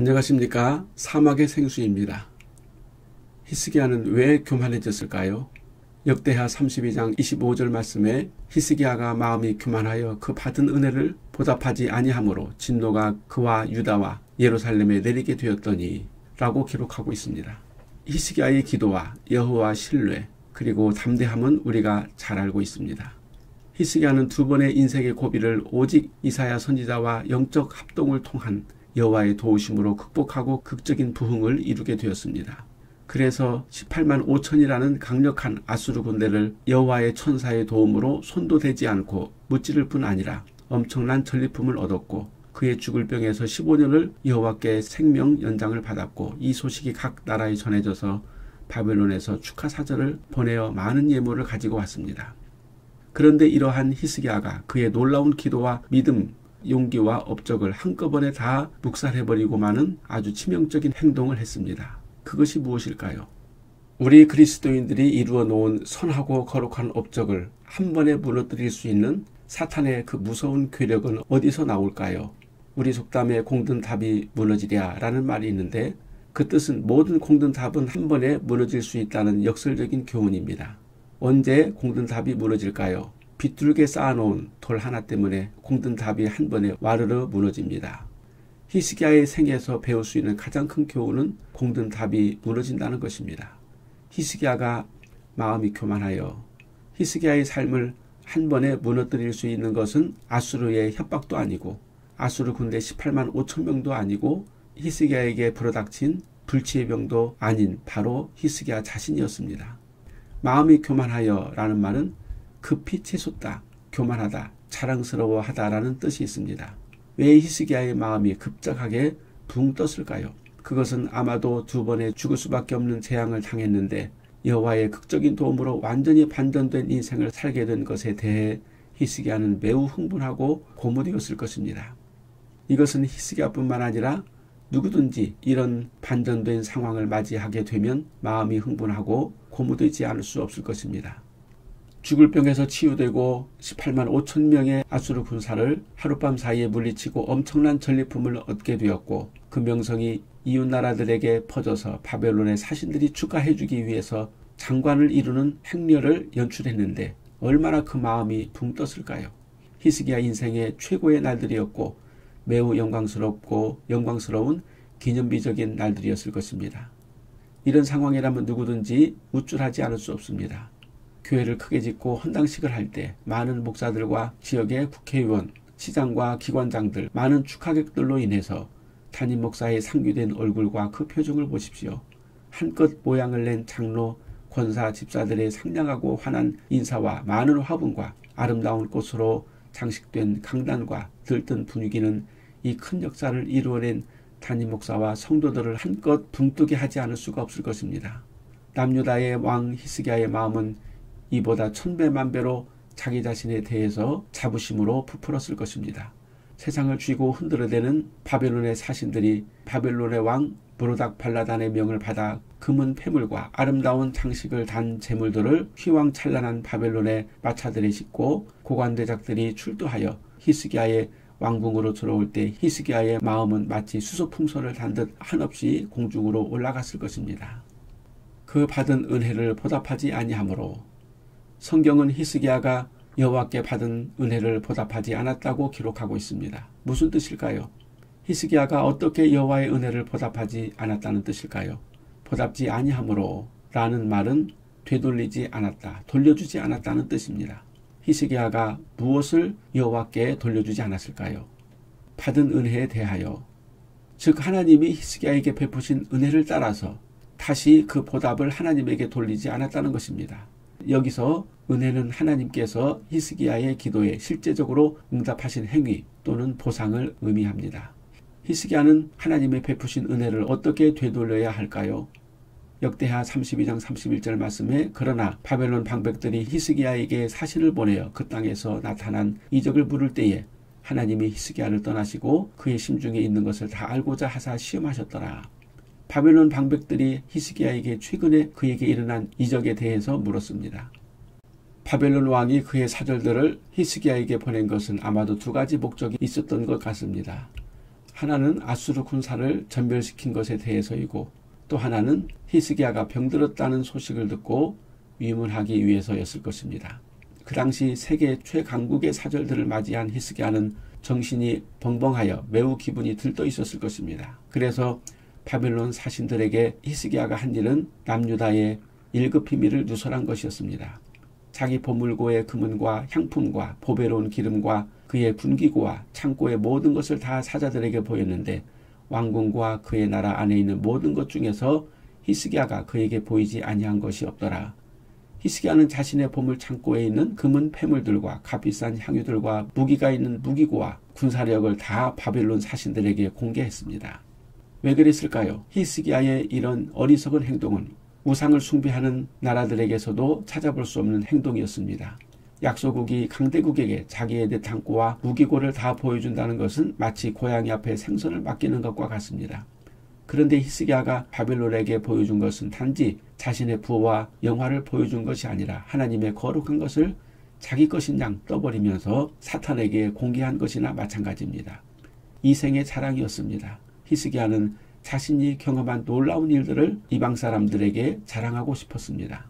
안녕하십니까 사막의 생수입니다. 히스기야는 왜 교만해졌을까요? 역대하 32장 25절 말씀에 히스기야가 마음이 교만하여 그 받은 은혜를 보답하지 아니하므로 진노가 그와 유다와 예루살렘에 내리게 되었더니 라고 기록하고 있습니다. 히스기야의 기도와 여호와 신뢰 그리고 담대함은 우리가 잘 알고 있습니다. 히스기야는 두 번의 인생의 고비를 오직 이사야 선지자와 영적 합동을 통한 여호와의 도우심으로 극복하고 극적인 부흥을 이루게 되었습니다. 그래서 18만 5천이라는 강력한 아수르 군대를 여호와의 천사의 도움으로 손도 대지 않고 무찌를 뿐 아니라 엄청난 전리품을 얻었고 그의 죽을 병에서 15년을 여호와께 생명 연장을 받았고 이 소식이 각 나라에 전해져서 바벨론에서 축하 사절을 보내어 많은 예물을 가지고 왔습니다. 그런데 이러한 히스기야가 그의 놀라운 기도와 믿음, 용기와 업적을 한꺼번에 다 묵살해버리고 마는 아주 치명적인 행동을 했습니다. 그것이 무엇일까요? 우리 그리스도인들이 이루어 놓은 선하고 거룩한 업적을 한 번에 무너뜨릴 수 있는 사탄의 그 무서운 괴력은 어디서 나올까요? 우리 속담에 공든 답이 무너지랴 라는 말이 있는데 그 뜻은 모든 공든 답은 한 번에 무너질 수 있다는 역설적인 교훈입니다. 언제 공든 답이 무너질까요? 비뚤게 쌓아놓은 돌 하나 때문에 공든 답이 한 번에 와르르 무너집니다. 히스기야의 생에서 배울 수 있는 가장 큰 교훈은 공든 답이 무너진다는 것입니다. 히스기야가 마음이 교만하여 히스기야의 삶을 한 번에 무너뜨릴 수 있는 것은 아수르의 협박도 아니고 아수르 군대 18만 5천 명도 아니고 히스기야에게 불어닥친 불치의 병도 아닌 바로 히스기야 자신이었습니다. 마음이 교만하여 라는 말은 급히 채솟다, 교만하다, 자랑스러워하다라는 뜻이 있습니다. 왜 히스기야의 마음이 급작하게 붕 떴을까요? 그것은 아마도 두 번의 죽을 수밖에 없는 재앙을 당했는데 여호와의 극적인 도움으로 완전히 반전된 인생을 살게 된 것에 대해 히스기야는 매우 흥분하고 고무되었을 것입니다. 이것은 히스기야뿐만 아니라 누구든지 이런 반전된 상황을 맞이하게 되면 마음이 흥분하고 고무되지 않을 수 없을 것입니다. 죽을 병에서 치유되고 18만 5천 명의 아수르 군사를 하룻밤 사이에 물리치고 엄청난 전리품을 얻게 되었고 그 명성이 이웃 나라들에게 퍼져서 바벨론의 사신들이 축하해주기 위해서 장관을 이루는 행렬을 연출했는데 얼마나 그 마음이 붕 떴을까요? 히스기야 인생의 최고의 날들이었고 매우 영광스럽고 영광스러운 기념비적인 날들이었을 것입니다. 이런 상황이라면 누구든지 우쭐하지 않을 수 없습니다. 교회를 크게 짓고 헌당식을 할 때 많은 목사들과 지역의 국회의원, 시장과 기관장들, 많은 축하객들로 인해서 담임 목사의 상규된 얼굴과 그 표정을 보십시오. 한껏 모양을 낸 장로, 권사, 집사들의 상냥하고 환한 인사와 많은 화분과 아름다운 꽃으로 장식된 강단과 들뜬 분위기는 이 큰 역사를 이루어낸 담임 목사와 성도들을 한껏 붕뜨게 하지 않을 수가 없을 것입니다. 남유다의 왕 히스기야의 마음은 이보다 천배만 배로 자기 자신에 대해서 자부심으로 부풀었을 것입니다. 세상을 쥐고 흔들어대는 바벨론의 사신들이 바벨론의 왕 브로닥 발라단의 명을 받아 금은 폐물과 아름다운 장식을 단 재물들을 휘황찬란한 바벨론의 마차들에 싣고 고관대작들이 출두하여 히스기야의 왕궁으로 들어올 때 히스기야의 마음은 마치 수소풍선을 단 듯 한없이 공중으로 올라갔을 것입니다. 그 받은 은혜를 보답하지 아니하므로 성경은 히스기야가 여호와께 받은 은혜를 보답하지 않았다고 기록하고 있습니다. 무슨 뜻일까요? 히스기야가 어떻게 여호와의 은혜를 보답하지 않았다는 뜻일까요? 보답지 아니하므로 라는 말은 되돌리지 않았다, 돌려주지 않았다는 뜻입니다. 히스기야가 무엇을 여호와께 돌려주지 않았을까요? 받은 은혜에 대하여 즉 하나님이 히스기야에게 베푸신 은혜를 따라서 다시 그 보답을 하나님에게 돌리지 않았다는 것입니다. 여기서 은혜는 하나님께서 히스기야의 기도에 실제적으로 응답하신 행위 또는 보상을 의미합니다. 히스기야는 하나님의 베푸신 은혜를 어떻게 되돌려야 할까요? 역대하 32장 31절 말씀에 그러나 바벨론 방백들이 히스기야에게 사신을 보내어 그 땅에서 나타난 이적을 물을 때에 하나님이 히스기야를 떠나시고 그의 심중에 있는 것을 다 알고자 하사 시험하셨더라. 바벨론 방백들이 히스기야에게 최근에 그에게 일어난 이적에 대해서 물었습니다. 바벨론 왕이 그의 사절들을 히스기야에게 보낸 것은 아마도 두 가지 목적이 있었던 것 같습니다. 하나는 아수르 군사를 전멸시킨 것에 대해서이고 또 하나는 히스기야가 병들었다는 소식을 듣고 위문하기 위해서였을 것입니다. 그 당시 세계 최강국의 사절들을 맞이한 히스기야는 정신이 벙벙하여 매우 기분이 들떠 있었을 것입니다. 그래서 바벨론 사신들에게 히스기야가 한 일은 남유다의 일급 비밀을 누설한 것이었습니다. 자기 보물고의 금은과 향품과 보배로운 기름과 그의 군기고와 창고의 모든 것을 다 사자들에게 보였는데 왕궁과 그의 나라 안에 있는 모든 것 중에서 히스기야가 그에게 보이지 아니한 것이 없더라. 히스기야는 자신의 보물 창고에 있는 금은 폐물들과 값비싼 향유들과 무기가 있는 무기고와 군사력을 다 바벨론 사신들에게 공개했습니다. 왜 그랬을까요? 히스기야의 이런 어리석은 행동은 우상을 숭배하는 나라들에게서도 찾아볼 수 없는 행동이었습니다. 약소국이 강대국에게 자기의 대탕고와 무기고를 다 보여준다는 것은 마치 고양이 앞에 생선을 맡기는 것과 같습니다. 그런데 히스기야가 바벨론에게 보여준 것은 단지 자신의 부와 영화를 보여준 것이 아니라 하나님의 거룩한 것을 자기 것인 양 떠버리면서 사탄에게 공개한 것이나 마찬가지입니다. 이생의 자랑이었습니다. 히스기야는 자신이 경험한 놀라운 일들을 이방 사람들에게 자랑하고 싶었습니다.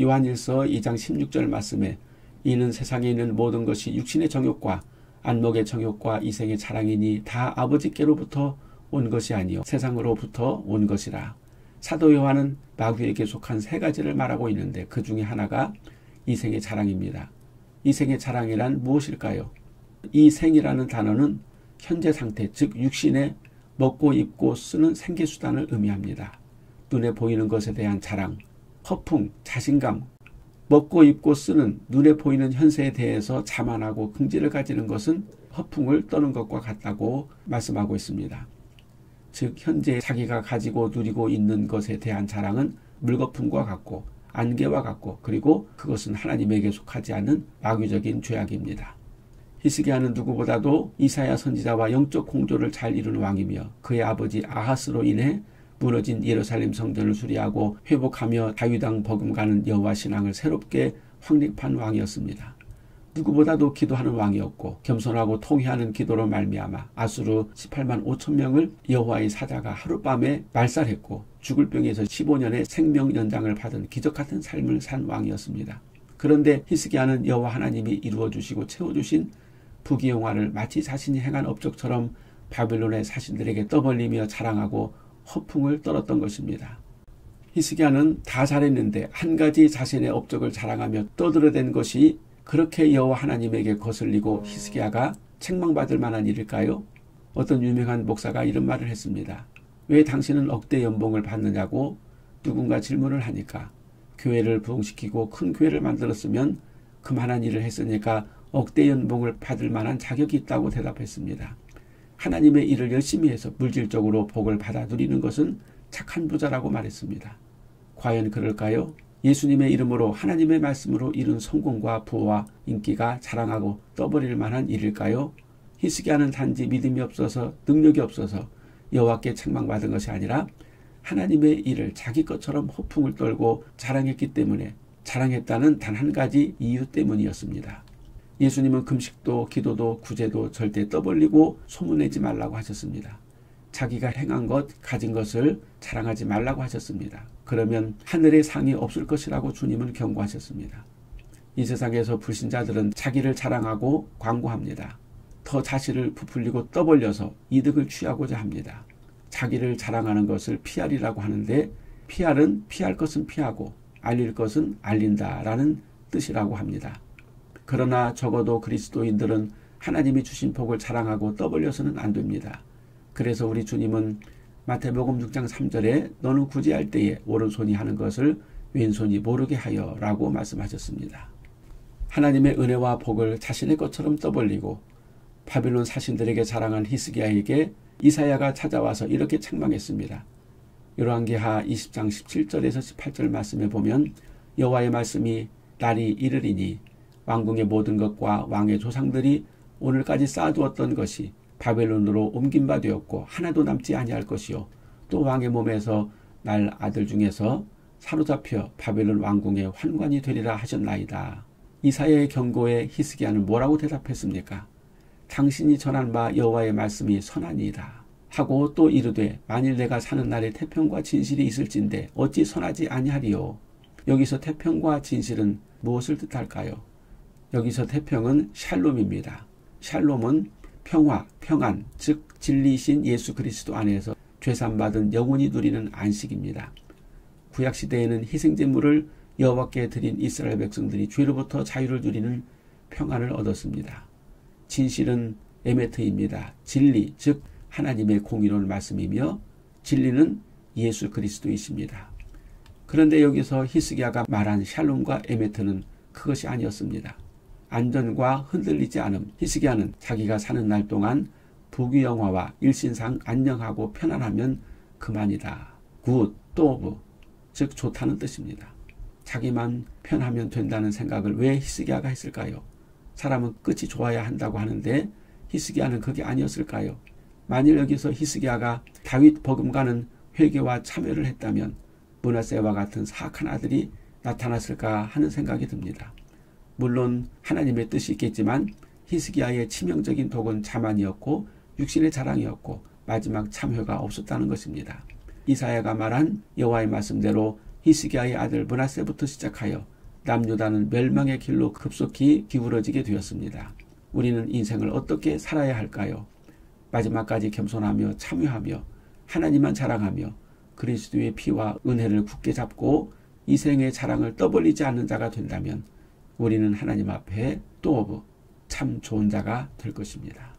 요한일서 2장 16절 말씀에 이는 세상에 있는 모든 것이 육신의 정욕과 안목의 정욕과 이생의 자랑이니 다 아버지께로부터 온 것이 아니요 세상으로부터 온 것이라. 사도 요한은 마귀에게 속한 세 가지를 말하고 있는데 그 중에 하나가 이생의 자랑입니다. 이생의 자랑이란 무엇일까요? 이생이라는 단어는 현재 상태, 즉 육신의 먹고 입고 쓰는 생계수단을 의미합니다. 눈에 보이는 것에 대한 자랑, 허풍, 자신감, 먹고 입고 쓰는 눈에 보이는 현세에 대해서 자만하고 긍지를 가지는 것은 허풍을 떠는 것과 같다고 말씀하고 있습니다. 즉 현재 자기가 가지고 누리고 있는 것에 대한 자랑은 물거품과 같고 안개와 같고 그리고 그것은 하나님에게 속하지 않는 마귀적인 죄악입니다. 히스기야는 누구보다도 이사야 선지자와 영적 공조를 잘 이룬 왕이며 그의 아버지 아하스로 인해 무너진 예루살렘 성전을 수리하고 회복하며 다윗왕 버금가는 여호와 신앙을 새롭게 확립한 왕이었습니다. 누구보다도 기도하는 왕이었고 겸손하고 통회하는 기도로 말미암아 아수르 18만 5천 명을 여호와의 사자가 하룻밤에 말살했고 죽을 병에서 15년의 생명 연장을 받은 기적 같은 삶을 산 왕이었습니다. 그런데 히스기야는 여호와 하나님이 이루어 주시고 채워 주신 부귀영화를 마치 자신이 행한 업적처럼 바벨론의 사신들에게 떠벌리며 자랑하고 허풍을 떨었던 것입니다. 히스기야는 다 잘했는데 한 가지 자신의 업적을 자랑하며 떠들어댄 것이 그렇게 여호와 하나님에게 거슬리고 히스기야가 책망받을 만한 일일까요? 어떤 유명한 목사가 이런 말을 했습니다. 왜 당신은 억대 연봉을 받느냐고 누군가 질문을 하니까 교회를 부흥시키고 큰 교회를 만들었으면 그만한 일을 했으니까 억대 연봉을 받을 만한 자격이 있다고 대답했습니다. 하나님의 일을 열심히 해서 물질적으로 복을 받아 누리는 것은 착한 부자라고 말했습니다. 과연 그럴까요? 예수님의 이름으로 하나님의 말씀으로 이룬 성공과 부와 인기가 자랑하고 떠버릴 만한 일일까요? 히스기야는 단지 믿음이 없어서 능력이 없어서 여호와께 책망받은 것이 아니라 하나님의 일을 자기 것처럼 호풍을 떨고 자랑했기 때문에 자랑했다는 단 한 가지 이유 때문이었습니다. 예수님은 금식도 기도도 구제도 절대 떠벌리고 소문내지 말라고 하셨습니다. 자기가 행한 것, 가진 것을 자랑하지 말라고 하셨습니다. 그러면 하늘의 상이 없을 것이라고 주님은 경고하셨습니다. 이 세상에서 불신자들은 자기를 자랑하고 광고합니다. 더 자신을 부풀리고 떠벌려서 이득을 취하고자 합니다. 자기를 자랑하는 것을 피하리라고 하는데 피할은 피할 것은 피하고 알릴 것은 알린다라는 뜻이라고 합니다. 그러나 적어도 그리스도인들은 하나님이 주신 복을 자랑하고 떠벌려서는 안 됩니다. 그래서 우리 주님은 마태복음 6장 3절에 너는 구제할 때에 오른손이 하는 것을 왼손이 모르게 하여 라고 말씀하셨습니다. 하나님의 은혜와 복을 자신의 것처럼 떠벌리고 바빌론 사신들에게 자랑한 히스기야에게 이사야가 찾아와서 이렇게 책망했습니다. 열왕기하 20장 17절에서 18절 말씀에 보면 여호와의 말씀이 날이 이르리니 왕궁의 모든 것과 왕의 조상들이 오늘까지 쌓아두었던 것이 바벨론으로 옮긴 바 되었고 하나도 남지 아니할 것이요 또 왕의 몸에서 날 아들 중에서 사로잡혀 바벨론 왕궁의 환관이 되리라 하셨나이다. 이사야의 경고에 히스기야는 뭐라고 대답했습니까? 당신이 전한 바 여호와의 말씀이 선하니이다. 하고 또 이르되 만일 내가 사는 날에 태평과 진실이 있을진데 어찌 선하지 아니하리요. 여기서 태평과 진실은 무엇을 뜻할까요? 여기서 태평은 샬롬입니다. 샬롬은 평화, 평안, 즉 진리신 예수 그리스도 안에서 죄산받은 영혼이 누리는 안식입니다. 구약 시대에는 희생제물을 여호와께 드린 이스라엘 백성들이 죄로부터 자유를 누리는 평안을 얻었습니다. 진실은 에메트입니다. 진리, 즉 하나님의 공의로운 말씀이며 진리는 예수 그리스도이십니다. 그런데 여기서 히스기야가 말한 샬롬과 에메트는 그것이 아니었습니다. 안전과 흔들리지 않음. 히스기야는 자기가 사는 날 동안 부귀영화와 일신상 안녕하고 편안하면 그만이다. good, tov, 즉 좋다는 뜻입니다. 자기만 편하면 된다는 생각을 왜 히스기야가 했을까요? 사람은 끝이 좋아야 한다고 하는데 히스기야는 그게 아니었을까요? 만일 여기서 히스기야가 다윗 버금가는 회개와 참회를 했다면 므낫세와 같은 사악한 아들이 나타났을까 하는 생각이 듭니다. 물론 하나님의 뜻이 있겠지만 히스기야의 치명적인 독은 자만이었고 육신의 자랑이었고 마지막 참회가 없었다는 것입니다. 이사야가 말한 여호와의 말씀대로 히스기야의 아들 문하세부터 시작하여 남유다는 멸망의 길로 급속히 기울어지게 되었습니다. 우리는 인생을 어떻게 살아야 할까요? 마지막까지 겸손하며 참여하며 하나님만 자랑하며 그리스도의 피와 은혜를 굳게 잡고 이 생의 자랑을 떠벌리지 않는 자가 된다면 우리는 하나님 앞에 또 참 좋은 자가 될 것입니다.